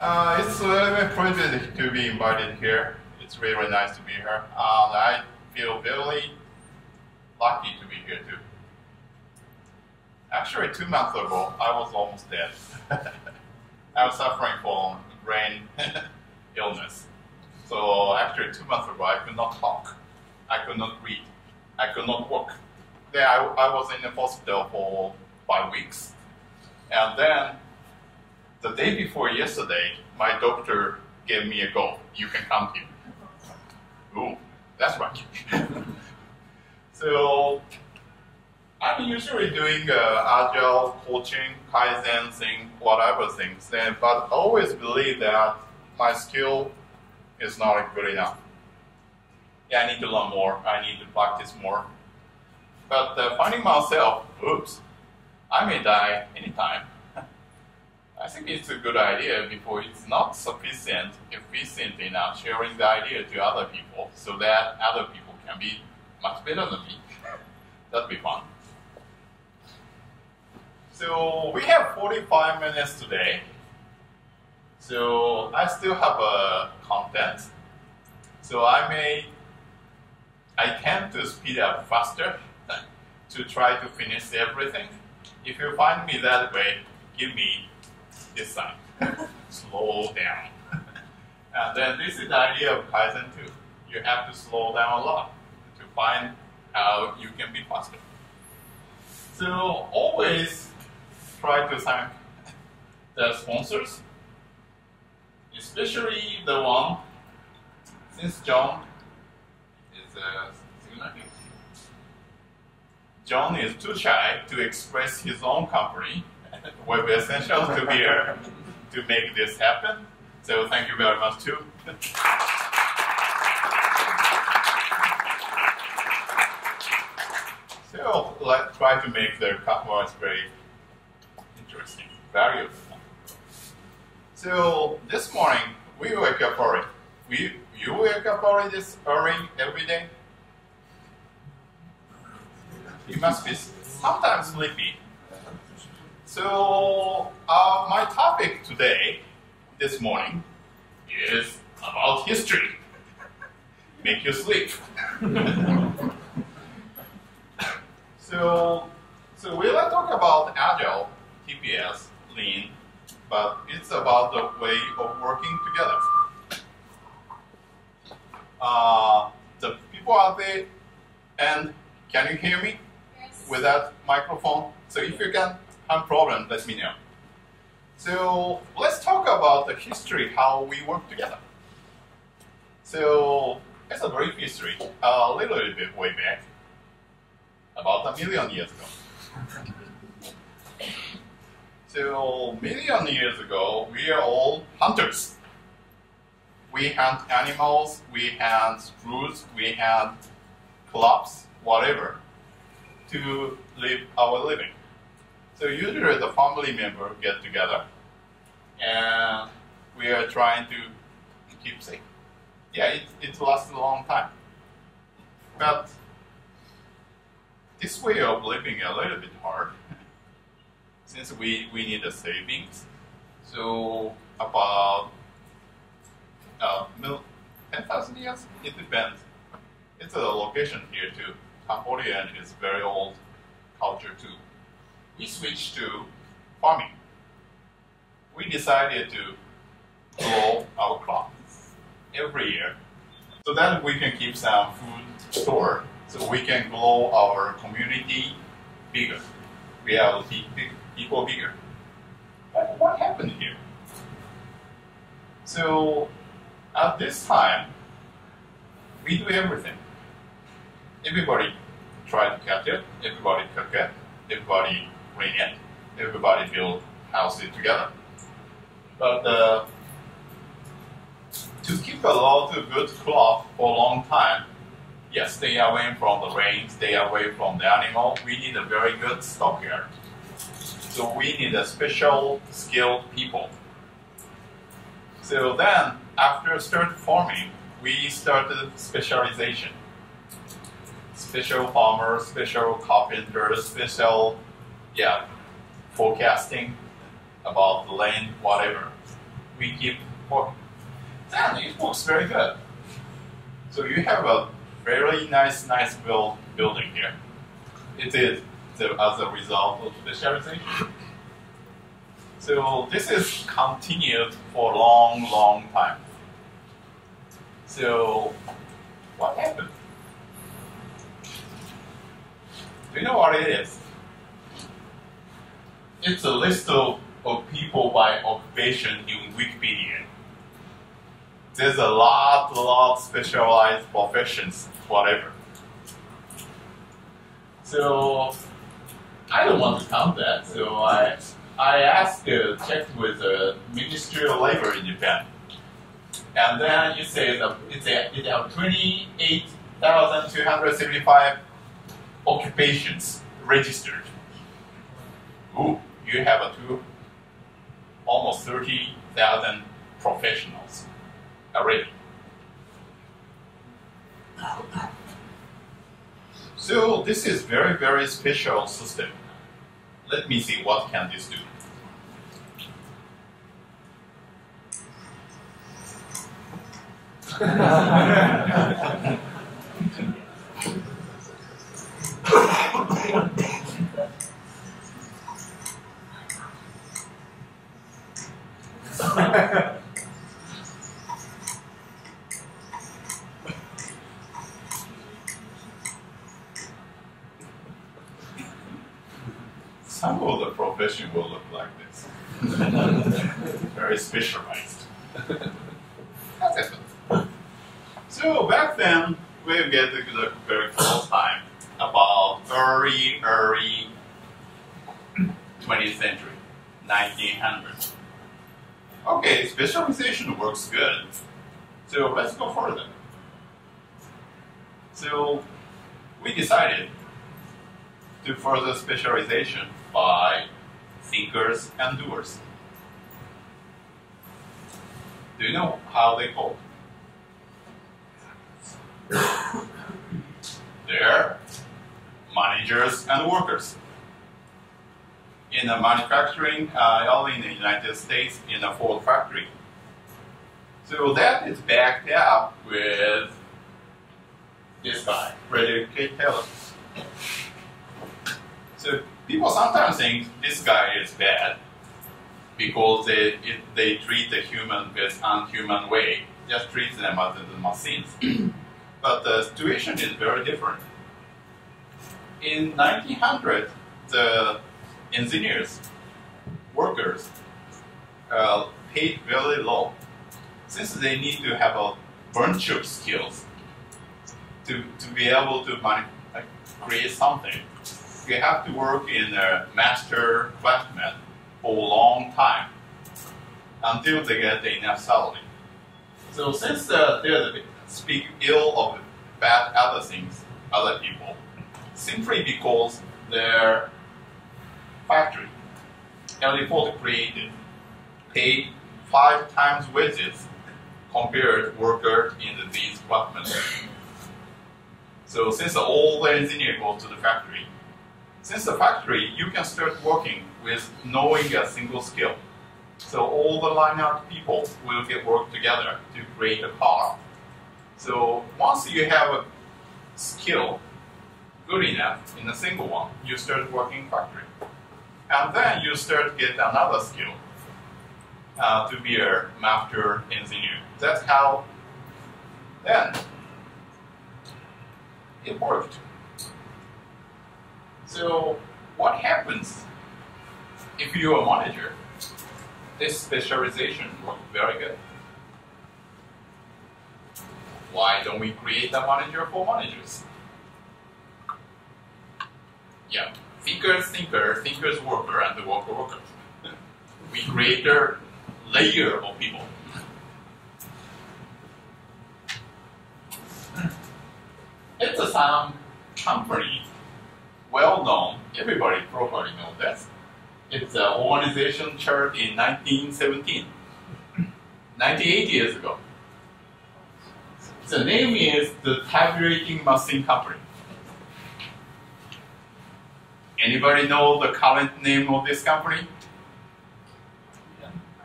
Uh, it's a privilege to be invited here. It's really nice to be here. And I feel very lucky to be here too. Actually, two months ago, I was almost dead. I was suffering from brain illness. So actually, two months ago, I could not talk. I could not read. I could not walk. Then I, I was in the hospital for five weeks. And then the day before yesterday, my doctor gave me a go. You can come here. Ooh, that's right. so I'm usually doing uh, agile coaching, kaizen thing, whatever things, then, but always believe that my skill is not good enough. Yeah, I need to learn more. I need to practice more. But uh, finding myself, oops, I may die anytime. I think it's a good idea because it's not sufficient, efficient enough sharing the idea to other people so that other people can be much better than me. That'd be fun. So we have 45 minutes today. So I still have a content. So I may, I tend to speed up faster to try to finish everything. If you find me that way, give me this sign. slow down. and then this is the idea of Kaizen too. You have to slow down a lot to find how you can be faster. So always try to thank the sponsors, especially the one since John is a John is too shy to express his own company, Web Essentials, to be here to make this happen. So thank you very much too. so let's try to make the customers very interesting, valuable. So this morning we wake up early. We you wake up early this early every day? You must be sometimes sleepy. So uh, my topic today, this morning, is about history. Make you sleep. so, so we will talk about Agile, TPS, Lean, but it's about the way of working together. Uh, the people out there, and can you hear me? with that microphone. So if you can have problem, let me know. So let's talk about the history, how we work together. So it's a brief history, a little bit way back, about a million years ago. so million years ago, we are all hunters. We hunt animals, we hunt fruits, we hunt crops, whatever to live our living. So usually the family member get together and we are trying to keep safe. Yeah, it, it lasts a long time. But this way of living a little bit hard since we, we need a savings. So about uh, 10,000 years? It depends. It's a location here too. Cambodian is very old culture too. We switched to farming. We decided to grow our crops every year so that we can keep some food store so we can grow our community bigger. Reality big people bigger. But what happened here? So at this time, we do everything everybody try to catch it, everybody cook it, everybody it, everybody build houses together. But uh, to keep a lot of good cloth for a long time, yes, stay away from the rain, stay away from the animal, we need a very good stockyard. So we need a special skilled people. So then, after start farming, we started specialization special farmers, special carpenters, special, yeah, forecasting about the land, whatever. we keep working. Then it works very good. So you have a very nice, nice build, building here. It is the, as a result of the specialization. So this is continued for a long, long time. So what happened? Do you know what it is? It's a list of, of people by occupation in Wikipedia. There's a lot, lot specialized professions, whatever. So I don't want to count that, so I I asked, uh, checked with the Ministry of Labor in Japan, and then it says uh, it's a, it have 28,275 occupations registered. Ooh, you have a two, almost 30,000 professionals already. So this is very, very special system. Let me see what can this do. Some of the profession will look like this. Very specialized. So back then, we get the, the very close time, about early, early 20th century, 1900. Okay, specialization works good. So let's go further. So we decided to further specialization by thinkers and doers. Do you know how they call? They're managers and workers. In the manufacturing, uh, only in the United States, in a Ford factory. So that is backed up with this guy, Frederick K. Taylor. So people sometimes think this guy is bad because they it, they treat the human with unhuman way, just treat them as the machines. but the situation is very different. In 1900, the engineers, workers, uh, paid very low, since they need to have a bunch of skills to, to be able to create something you have to work in a master craftsman for a long time until they get enough salary. So since uh, they speak ill of bad other things, other people, simply because their factory, for the creative, paid five times wages compared worker in these craftsmen. So since all the engineer goes to the factory, since the factory, you can start working with knowing a single skill. So all the lineup people will get work together to create a car. So once you have a skill good enough in a single one, you start working factory. And then you start to get another skill uh, to be a master engineer. That's how then it worked. So what happens if you're a manager? This specialization works very good. Why don't we create a manager for managers? Yeah, thinkers, thinker, thinkers, worker, and the worker, worker. we create a layer of people. It's a some company well known, everybody probably knows that. It's an organization chart in 1917, 98 years ago. The name is the Tabulating Machine Company. Anybody know the current name of this company?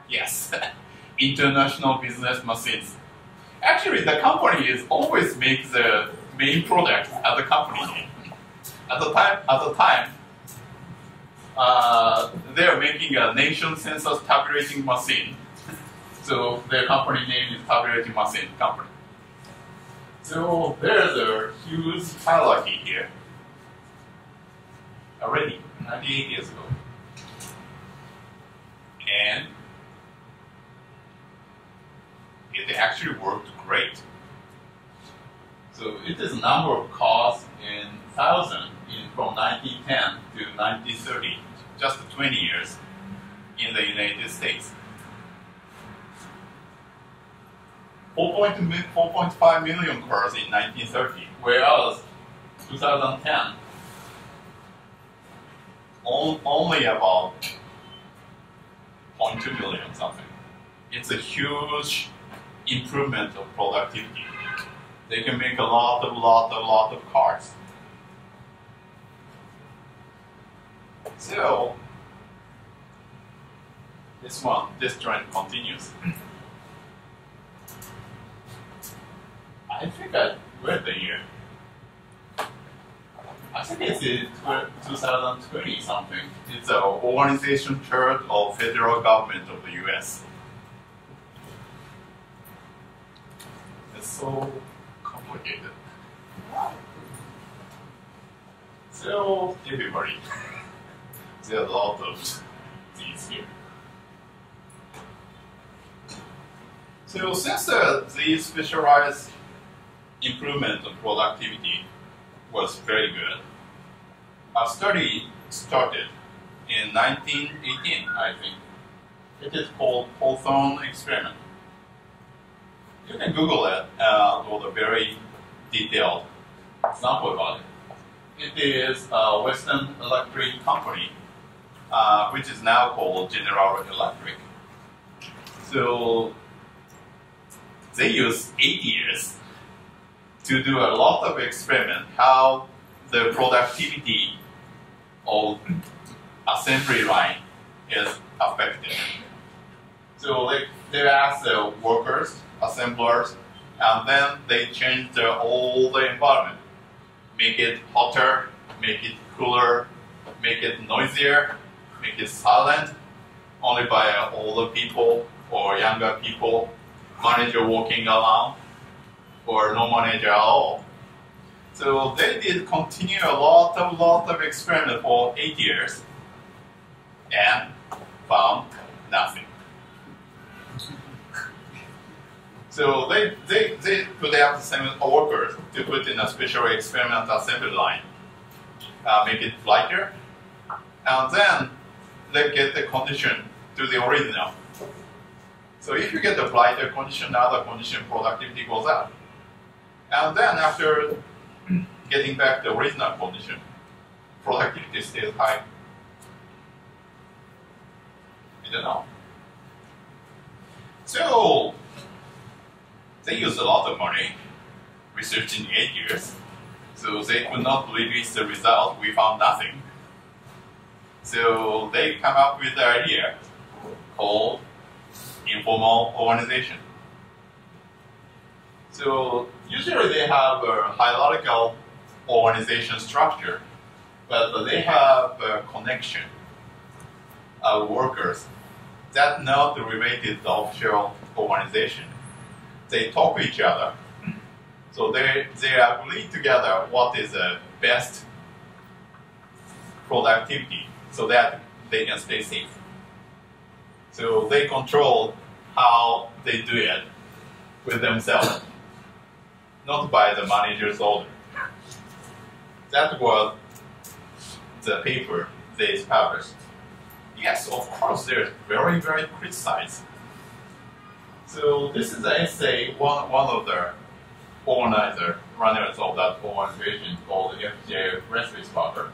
Yes, international business machines. Actually, the company is always make the main product at the company. At the time, at the time, uh, they are making a nation census tabulating machine. So their company name is tabulating machine company. So there's a huge hierarchy here. Already, 98 years ago. And it actually worked great. So it is a number of cars in thousand in from 1910 to 1930, just 20 years in the United States. 4.5 million cars in 1930, whereas 2010 only about 0.2 million something. It's a huge improvement of productivity. They can make a lot of lot of lot of cars. So this one, this trend continues. I think I read the year. I think it's in 2020 something. It's an organization chart of federal government of the U.S. It's so complicated. So everybody, there are a lot of these here. So since uh, these specialized improvement of productivity was very good, a study started in 1918, I think. It is called Hawthorne experiment. You can Google it uh, for the very detailed example about it. It is a Western Electric Company, uh, which is now called General Electric. So they use eight years to do a lot of experiment how the productivity of assembly line is affected. So they, they ask the workers, assemblers, and then they change the, all the environment. Make it hotter, make it cooler, make it noisier, make it silent, only by older people or younger people, manager walking around or no manager at all. So they did continue a lot of lot of experiment for eight years and found nothing. So they, they, they put the same workers to put in a special experiment assembly line, uh, make it lighter, and then they get the condition to the original. So if you get the lighter condition, the other condition productivity goes up. And then after getting back the original condition, productivity stays high. I don't know. So they used a lot of money researching eight years. So they could not release the result. We found nothing. So they come up with the idea called informal organization. So usually they have a hierarchical organization structure, but they have a connection of workers that not related to official organization. They talk to each other. So they, they agree together what is the best productivity so that they can stay safe. So they control how they do it with themselves not by the manager's order. That was the paper they published. Yes, of course, they're very, very criticized. So this is an essay, one, one of the organizer, runners of that organization called the FJ Roethlisberger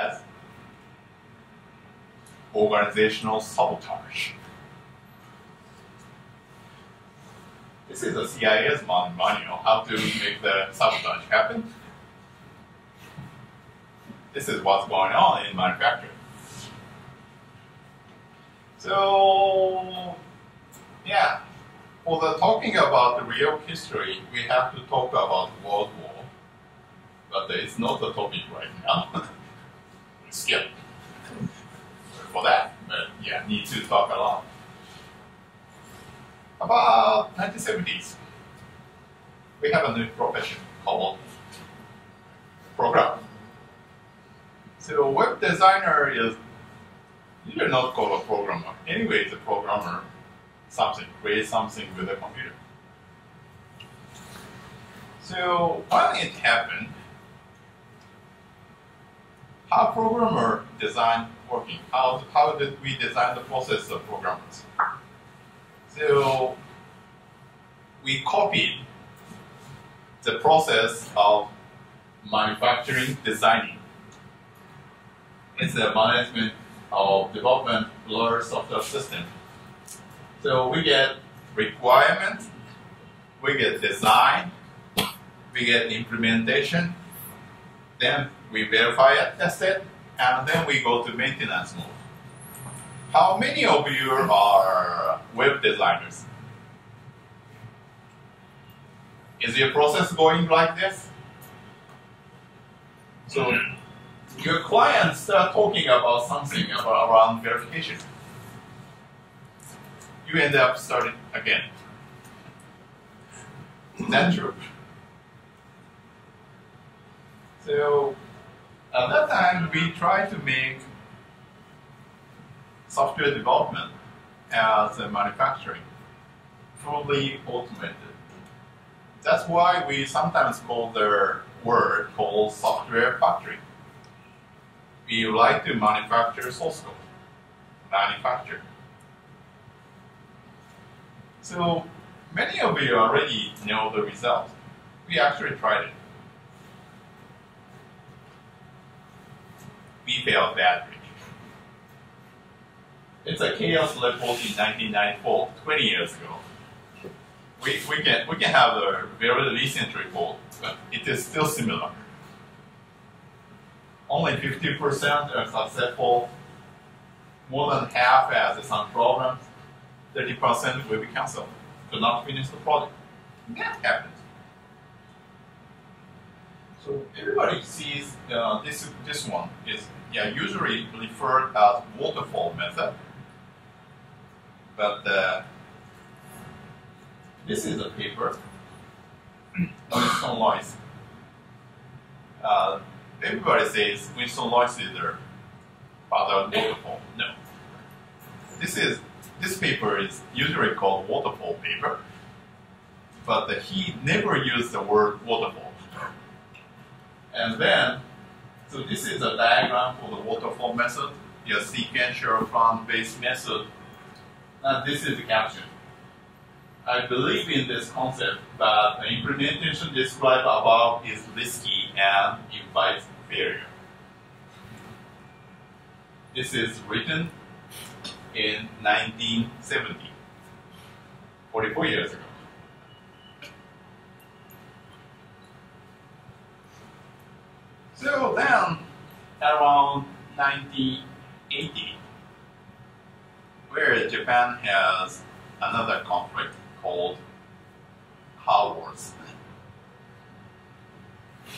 as organizational sabotage. This is a CIA's manual, how to make the sabotage happen. This is what's going on in manufacturing. So, Yeah. For the talking about the real history, we have to talk about World War, but it's not the topic right now. Skip for that, but yeah, need to talk a lot. About 1970s, we have a new profession called programmer. So web designer is you're not called a programmer. Anyway, it's a programmer something, create something with a computer. So when it happened, how programmer design working? How, how did we design the process of programmers? So we copied the process of manufacturing designing. It's the management of development blur software system. So we get requirement, we get design, we get implementation, then we verify it, test it, and then we go to maintenance mode. How many of you are web designers? Is your process going like this? So mm-hmm. your clients start talking about something about around verification. You end up starting again. Is that true? So at that time, we try to make software development as manufacturing fully automated. That's why we sometimes call the word called software factory. We like to manufacture source code. Manufacture. So many of you already know the result. We actually tried it. We failed badly. It's a chaos report in 1994, 20 years ago. We, we, can, we can have a very recent report, but it is still similar. Only 50% are successful, more than half has some problems, 30% will be cancelled, to not finish the project. That happens. So everybody sees uh, this this one is yeah usually referred as waterfall method, but uh, this is a paper. Winston Royce. Uh, everybody says Winston Royce is the father of waterfall. No. This is this paper is usually called waterfall paper, but uh, he never used the word waterfall. And then, so this is a diagram for the waterfall method, your sequential front-based method. And this is the caption. I believe in this concept, but the implementation described above is risky and invites failure. This is written in 1970, 44 years ago. So then, around 1980, where Japan has another conflict called Wars.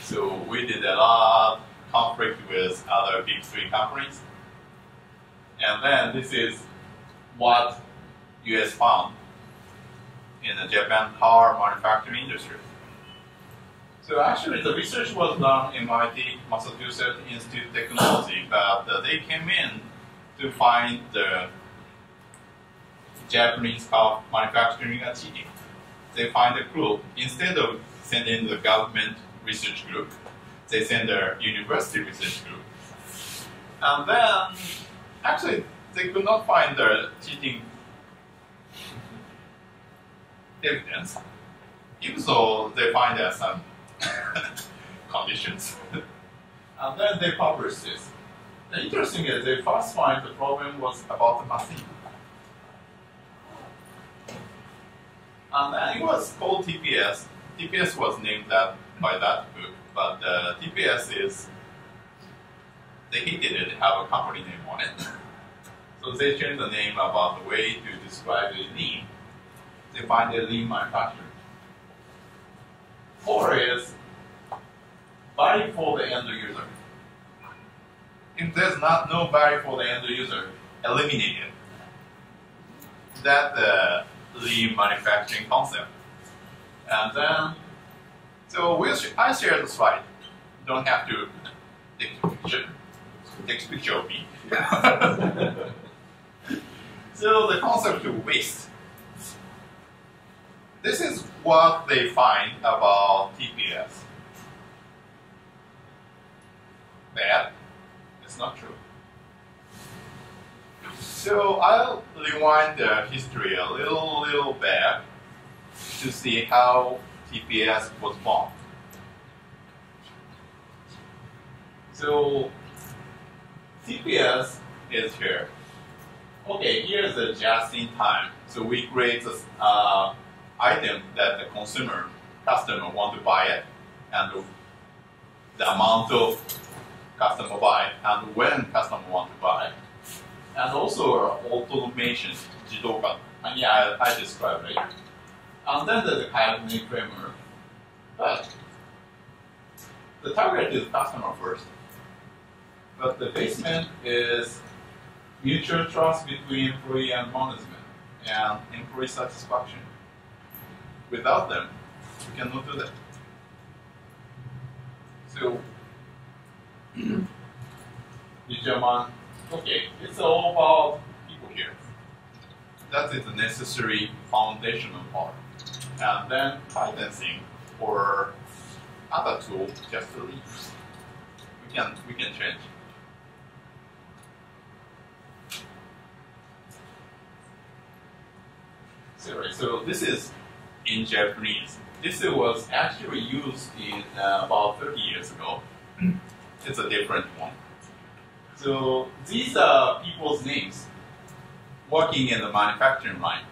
So we did a lot of conflict with other big three companies. And then this is what US found in the Japan car manufacturing industry. So actually, the research was done in MIT, Massachusetts Institute of Technology, but they came in to find the Japanese car manufacturing are cheating. They find a group, instead of sending the government research group, they send a university research group. And then, actually, they could not find the cheating evidence, even though they find there some conditions. and then they publish this. The interesting is they first find the problem was about the machine. And it was called TPS. TPS was named that by that book, but uh, TPS is they hated it have a company name on it. so they changed the name about the way to describe the name. define the lean manufacturing. Four is value for the end user. If there's not no value for the end user, eliminate it. That's the manufacturing concept. And then, so we'll sh I share the slide. Don't have to take a picture. Take a picture of me. so the concept of waste. This is what they find about TPS. Bad? It's not true. So I'll rewind the history a little, little back to see how TPS was born. So TPS is here. Okay, here's the just in time. So we create this uh, item that the consumer, customer want to buy it, and the amount of customer buy, and when customer want to buy, and also uh, automation, Jidoka. I mean, I, I described it. And then there's the Kayane framework. But the target is customer first. But the basement is mutual trust between employee and management and employee satisfaction. Without them, we cannot do that. So, Nijaman okay, it's all about people here. That is the necessary foundational part. And then financing or other tool just leaves. We can we can change. Sorry, so this is in Japanese. This was actually used in uh, about 30 years ago. It's a different one. So these are people's names working in the manufacturing line.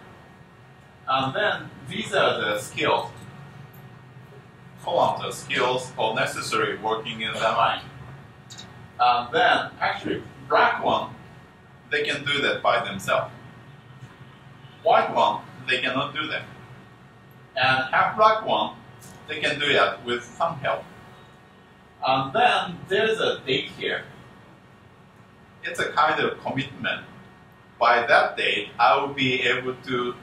And then these are the skills, columns of skills or necessary working in the line. And then actually black one, they can do that by themselves. White one, they cannot do that. And half black one, they can do it with some help. And then there's a date here. It's a kind of commitment. By that date, I will be able to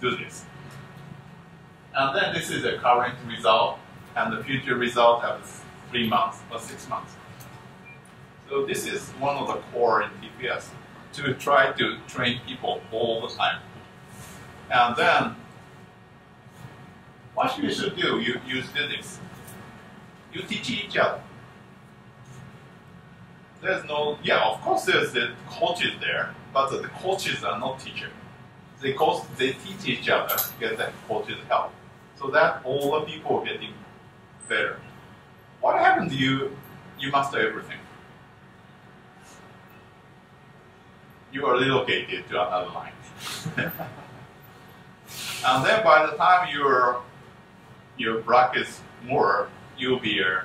do this. And then this is the current result, and the future result after three months or six months. So this is one of the core in TPS to try to train people all the time. And then what you should do, you, you do this. You teach each other. There's no, yeah, of course there's the coaches there, but the coaches are not teachers. They, coach, they teach each other, get the coaches help. So that all the people are getting better. What happens you, you master everything. You are relocated to another line. and then by the time you're your brackets more, you'll be a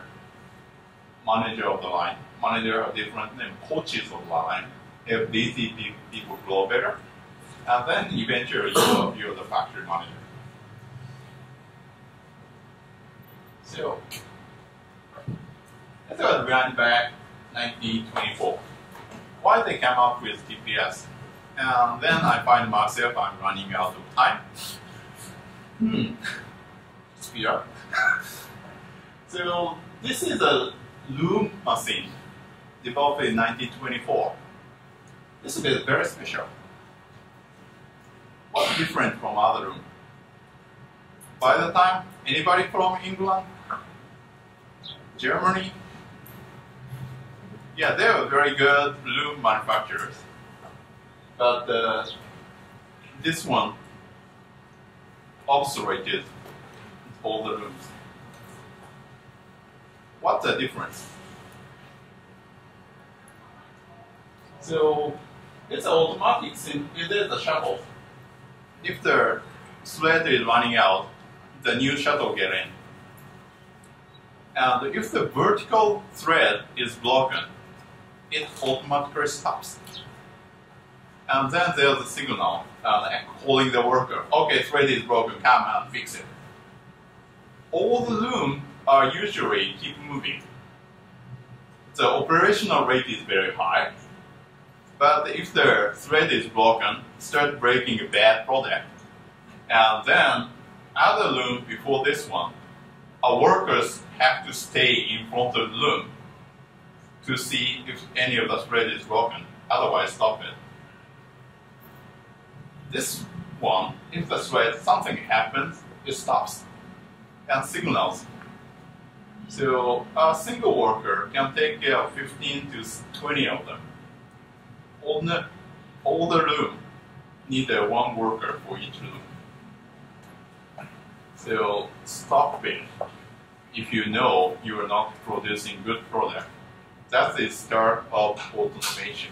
manager of the line, manager of different and coaches online. If these people grow better, and then eventually you're, the factory manager. So, let's go back 1924. Why they came up with TPS? And then I find myself I'm running out of time. Hmm speed up. so this is a loom machine developed in 1924. This is very special. What's different from other loom? By the time, anybody from England? Germany? Yeah, they were very good loom manufacturers. But uh, this one obsolete all the rooms. What's the difference? So it's automatic it is a shuttle. If the thread is running out, the new shuttle get in. And if the vertical thread is broken, it automatically stops. And then there's a signal uh, calling the worker, okay, thread is broken, come and fix it. All the loom are usually keep moving. The operational rate is very high, but if the thread is broken, start breaking a bad product, and then other loom before this one, our workers have to stay in front of the loom to see if any of the thread is broken, otherwise stop it. This one, if the thread, something happens, it stops and signals. So a single worker can take care of 15 to 20 of them. The, all the room need one worker for each room. So stop it if you know you are not producing good product. That's the start of automation.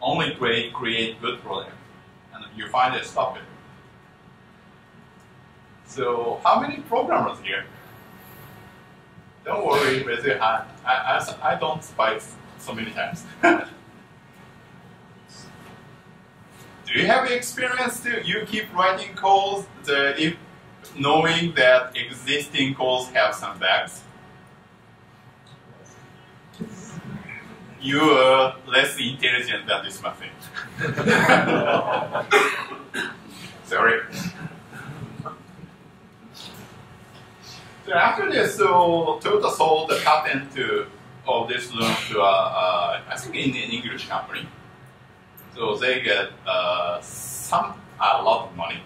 Only create, create good product. And you find it, stop it. So how many programmers here? Don't worry, raise your hand. I, I, I don't spike so many times. Do you have experience too? You keep writing calls the, if knowing that existing calls have some bugs? You are less intelligent than this machine. Sorry. So after this, so Toyota sold the patent to of this loom to, uh, uh, I think, in an English company. So they get uh, some a lot of money.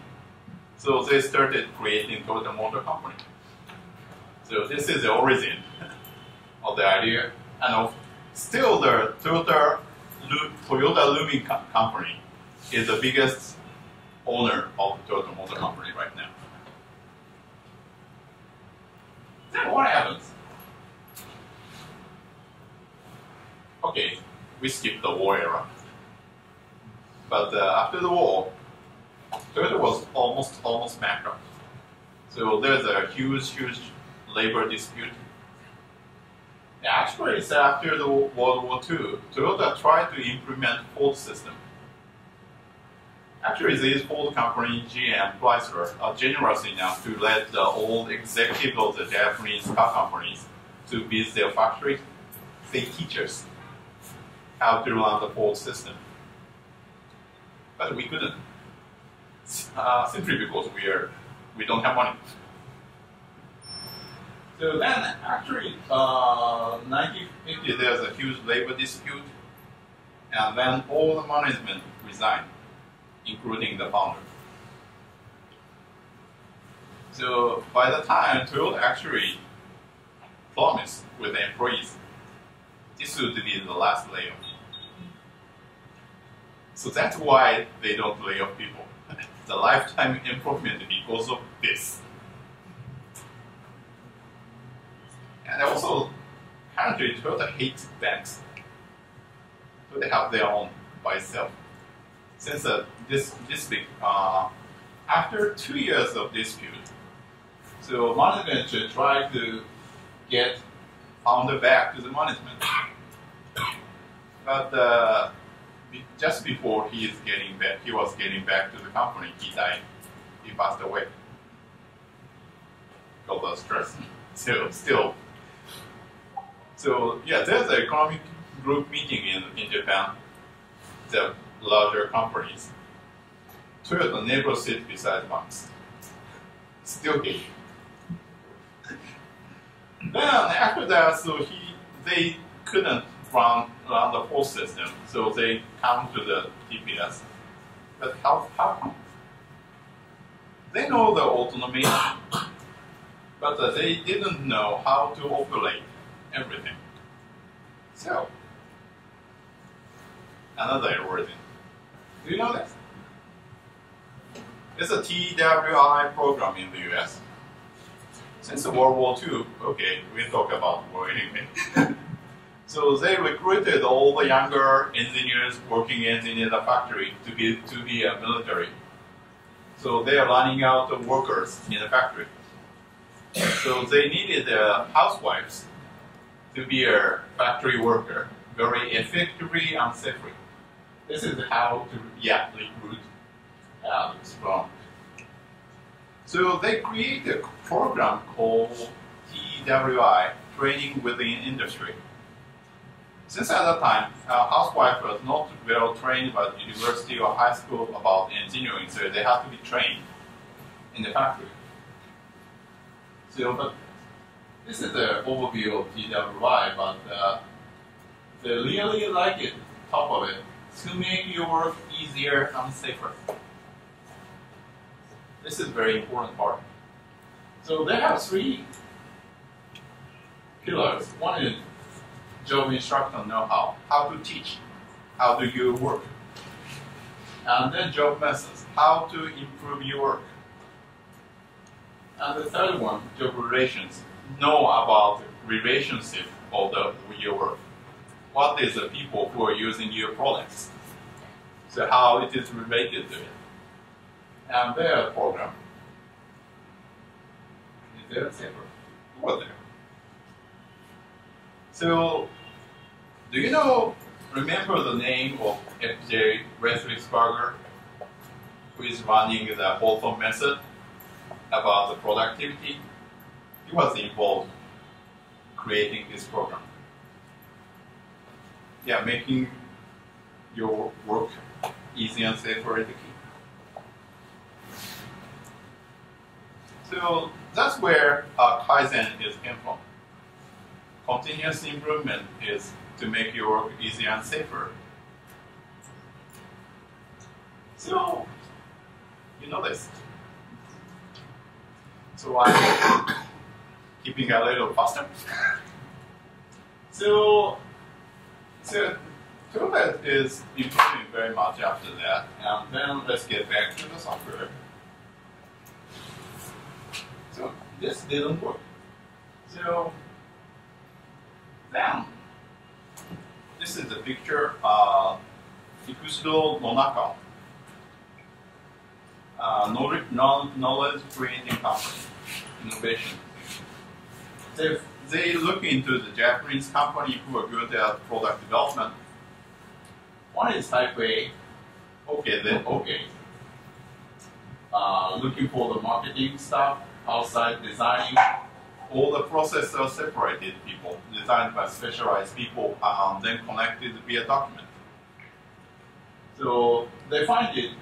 So they started creating Toyota Motor Company. So this is the origin of the idea, and of, still the Toyota Toyota Co Company is the biggest owner of Toyota Motor Company right now. Then what happens? Okay, we skip the war era. But uh, after the war, Toyota was almost almost bankrupt. So there's a huge, huge labor dispute. Actually, it's after the World War II, Toyota tried to implement Ford system. Actually, these Ford company, GM, Chrysler, are generous enough to let the old executives of the Japanese car companies to visit their factory. They teach us how to run the Ford system. But we couldn't, uh, simply because we are we don't have money. So then, actually, uh, 1950, there's a huge labor dispute, and then all the management resigned including the founder. So by the time Toyota actually promised with the employees, this would be the last layoff. So that's why they don't lay off people. the lifetime improvement because of this. And also, currently Toyota hates banks. So they have their own by itself since uh, this dispute, uh, after two years of dispute, so management try to get founder back to the management. But uh, just before he is getting back, he was getting back to the company. He died. He passed away. Because of stress. So still. So yeah, there's an economic group meeting in, in Japan. The larger companies. Toyota never sit beside banks. Still here. then after that, so he they couldn't run around the whole system, so they come to the TPS. But how how? They know the autonomy, but uh, they didn't know how to operate everything. So another origin. Do you know this? It's a TWI program in the US. Since World War II, okay, we talk about war anyway. so they recruited all the younger engineers working in the factory to be to be a military. So they are running out of workers in the factory. So they needed uh, housewives to be a factory worker very effectively and safely. This is how to yeah recruit um, Scrum. So they create a program called TWI, Training Within Industry. Since at that time, a housewife was not well trained by university or high school about engineering, so they have to be trained in the factory. So, but this is the overview of TWI, but uh, they really like it, top of it, to make your work easier and safer. This is a very important part. So they have three pillars. One is job instructor know-how, how to teach, how do you work. And then job methods, how to improve your work. And the third one, job relations, know about relationship of the your work. What is the people who are using your products? So how it is related to it. And their program. Is there a safer? What there? So, do you know, remember the name of F.J. Roethlisberger, who is running the Hawthorne method about the productivity? He was involved creating this program. Yeah, making your work easy and safer is the. So that's where uh, Kaizen is came from. Continuous improvement is to make your work easier and safer. So, you know this. So I'm keeping a little faster. So, so Toolbed is improving very much after that. And then let's get back to the software. So this didn't work. So then, this is the picture of Ikujiro Nonaka, uh, knowledge creating company, innovation. They, they look into the Japanese company who are good at product development. One is type A, okay, then okay. Uh, looking for the marketing stuff, outside designing, all the processes separated, people, designed by specialized people, um, then connected via document. So they find it,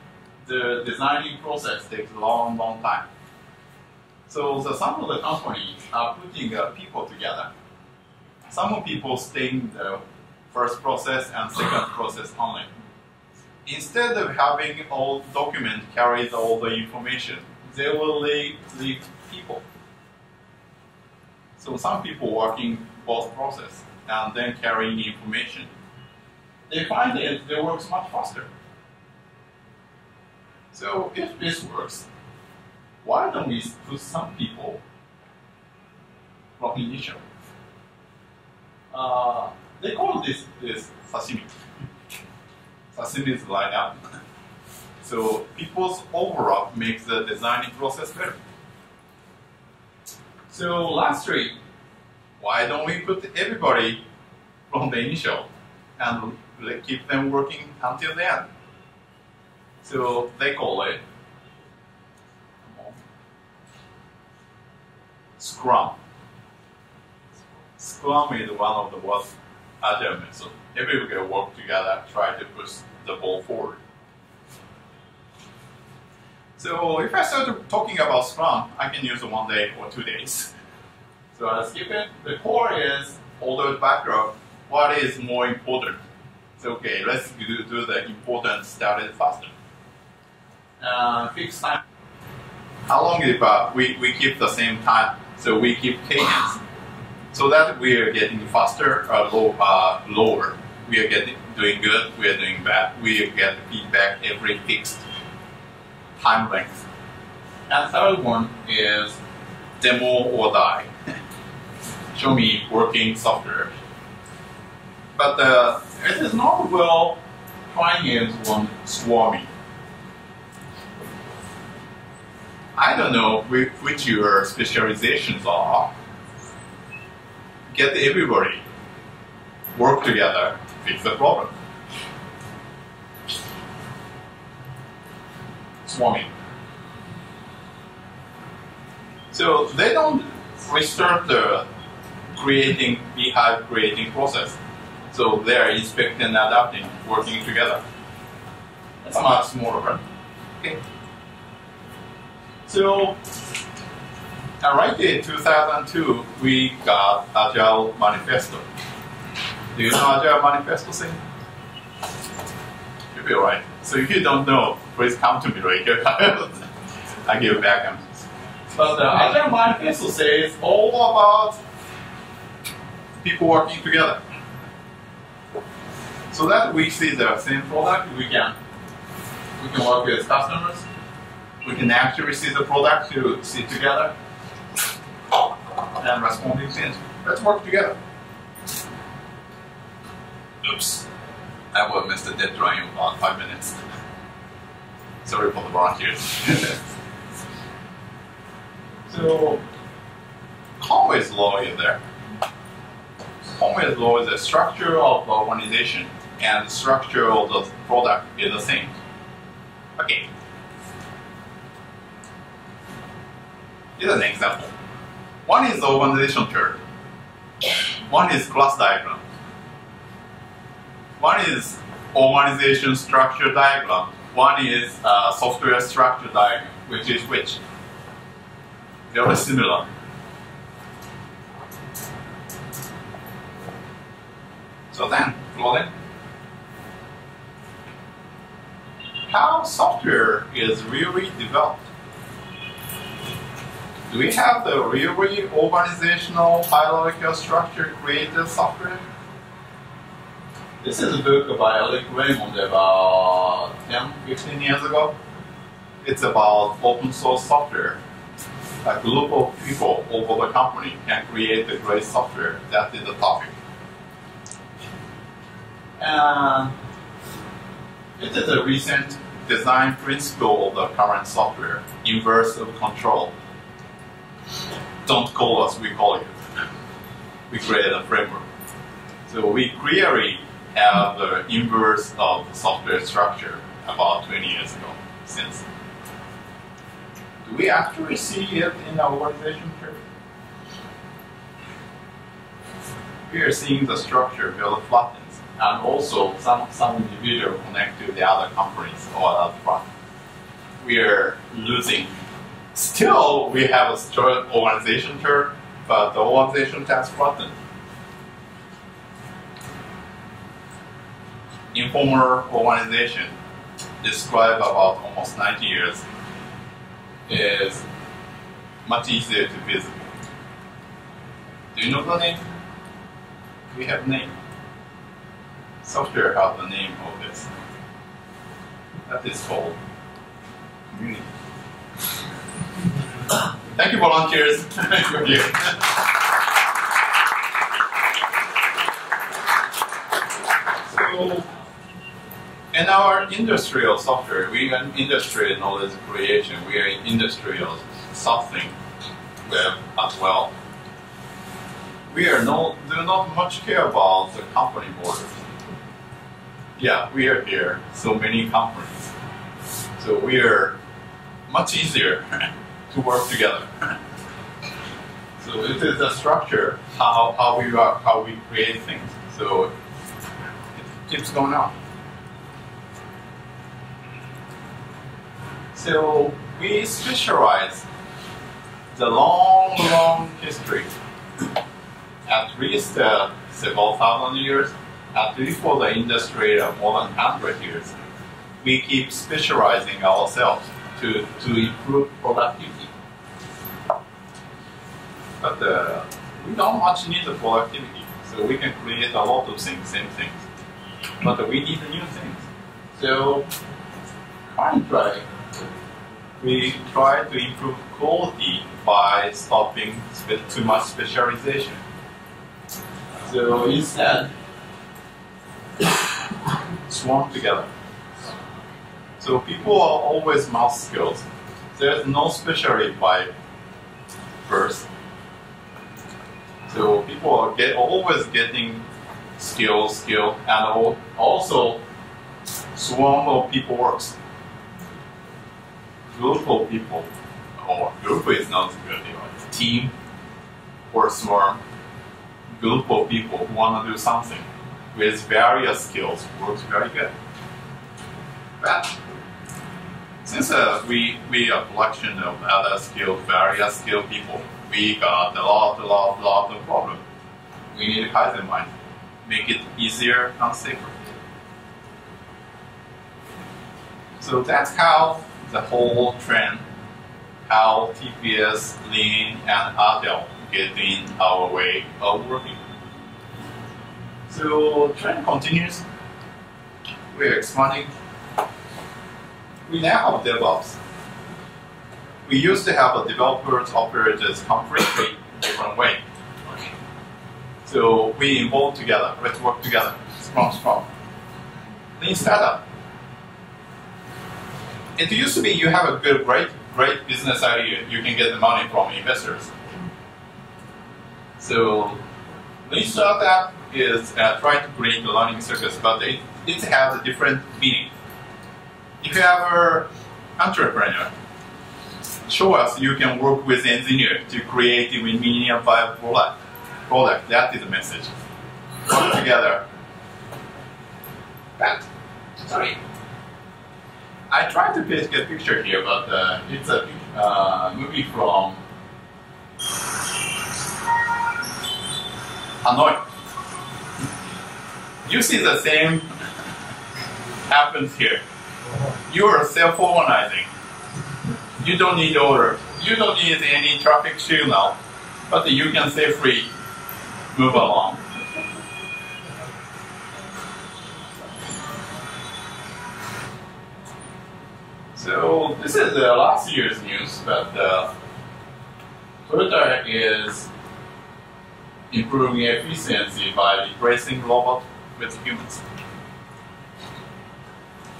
the designing process takes a long, long time. So the, some of the companies are putting uh, people together. Some of people stay in the first process and second process only. Instead of having all document carries all the information, they will leave, leave people. So some people working both process and then carrying information. They find it, it works much faster. So if this works, why don't we put some people from initial? Uh, they call this, this sashimi. Sashimi is line up. So people's overlap makes the designing process better. So lastly, why don't we put everybody from the initial and keep them working until the end? So they call it Scrum. Scrum is one of the most agile methods. Everybody work together, try to push the ball forward. So if I start talking about Scrum, I can use one day or two days. So I'll skip it. The core is all those background. What is more important? So okay, let's do, do the important started faster. Uh, fixed time. How long if uh, we, we keep the same time? So we keep cadence. So that we are getting faster or low, uh, lower. We are getting doing good, we are doing bad. We get feedback every fixed time length. And third one is demo or die. Show me working software. But uh, it is not well finance one swarming. I don't know which your specializations are. Get everybody work together, fix the problem. Swarming. So they don't restart the creating beehive creating process. So they are inspecting and adapting, working together. That's much smaller. Okay. So right in 2002, we got Agile Manifesto. Do you know Agile Manifesto thing? Right. So if you don't know, please come to me right here. I give back. But the Agile Manifesto says all about people working together. So that we see the same product, we can we can work with customers. We can actually see the product to see together and responding things. Let's work together. Oops. I will miss the deadline in about five minutes. Sorry for the volunteers. so, Conway's law is there. Conway's law is the structure of the organization and the structure of the product is the same. Okay. Here's an example. One is the organization chart. One is class diagram. One is organization structure diagram. One is uh, software structure diagram, which is which? Very similar. So then, Claudine, how software is really developed? Do we have the really organizational hierarchical structure created software? This is a book by Eric Raymond about 10, 15 years ago. It's about open source software. A group of people over the company can create a great software. That is the topic. And it is a recent design principle of the current software, inverse of control don't call us, we call you. We created a framework. So we clearly have the inverse of the software structure about 20 years ago since. Do we actually see it in our organization here? We are seeing the structure build flattens and also some, some individual connect to the other companies or other product. We are losing Still, we have a strong organization chart, but the organization has button. Informal organization, described about almost 90 years, is much easier to visit. Do you know the name? We have name. Software has the name of this. That is called community. Thank you, volunteers. Thank you. so, in our industrial software, we are industrial knowledge creation. We are industrial something as well. We are no, do not much care about the company borders. Yeah, we are here, so many companies. So we are much easier to work together. so it is a structure how, how we are, how we create things. So it keeps going on. So we specialize the long, long history, at least uh, several thousand years, at least for the industry of more than 100 years. We keep specializing ourselves to, to improve productivity. But uh, we don't much need the productivity, so we can create a lot of things, same things. But we need new things. So currently, we try to improve quality by stopping too much specialization. So instead, swarm together. So people are always math skills. There's no specialty by birth. So people are get, always getting skill, skill, and also swarm of people works. Group of people, or group is not good, you know, team or swarm, group of people who want to do something with various skills works very good. But since uh, we we are a collection of other skilled, various skilled people, we got a lot, a lot, a lot of problem. We need to Kaizen mind, make it easier and safer. So that's how the whole trend, how TPS, Lean, and Agile get in our way of working. So trend continues. We're expanding. We now have DevOps. We used to have a developers operate as completely different way. So we involve together. Let's work together. Strong, strong. Lean startup. It used to be you have a good, great, great business idea. You can get the money from investors. So lean startup is uh, trying to create a learning circus, but it, it has a different meaning. If you have an entrepreneur, show us you can work with engineer to create a viable product. product. That is the message. Work together. That, sorry. I tried to paste a picture here, but uh, it's a uh, movie from Hanoi. You see the same happens here. You are self-organizing. You don't need order. You don't need any traffic signal, but you can safely move along. So this is uh, last year's news, but uh, Toyota is improving efficiency by replacing robots with humans.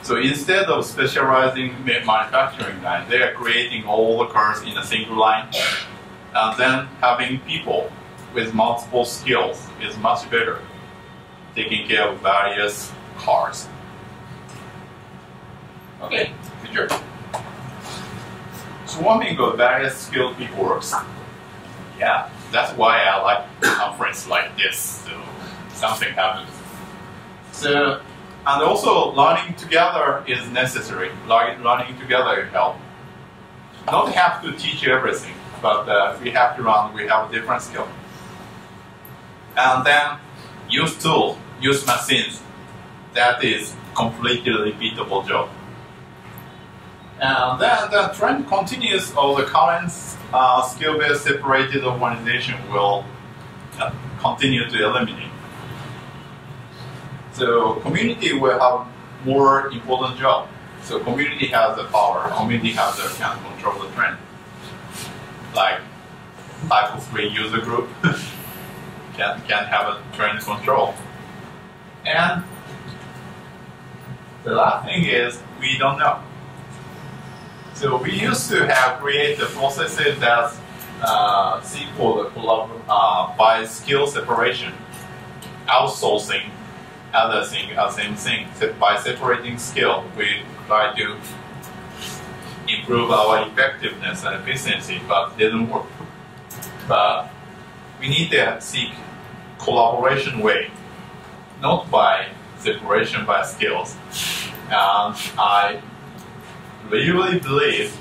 So instead of specializing manufacturing line, they are creating all the cars in a single line, and then having people with multiple skills is much better, taking care of various cars. Okay, picture. Swarming of various skilled people works. Yeah, that's why I like conference like this. So something happens. So, and also learning together is necessary. Learning together help. Not have to teach everything, but uh, we have to learn. We have different skill. And then use tools, use machines. That is completely repeatable job. And then the trend continues of the current uh, skill-based separated organization will uh, continue to eliminate. So community will have more important job. So community has the power. Community has the can control the trend. Like TYPO3 user group can can have a trend control. And the last thing is we don't know. So we used to have create the processes that uh, SQL uh, by skill separation, outsourcing other thing, uh, same thing. So by separating skill, we try to improve our effectiveness and efficiency, but didn't work. But we need to seek collaboration way, not by separation by skills. And I we really believe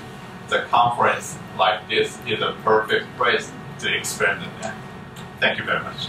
the conference like this is a perfect place to experiment that. Thank you very much.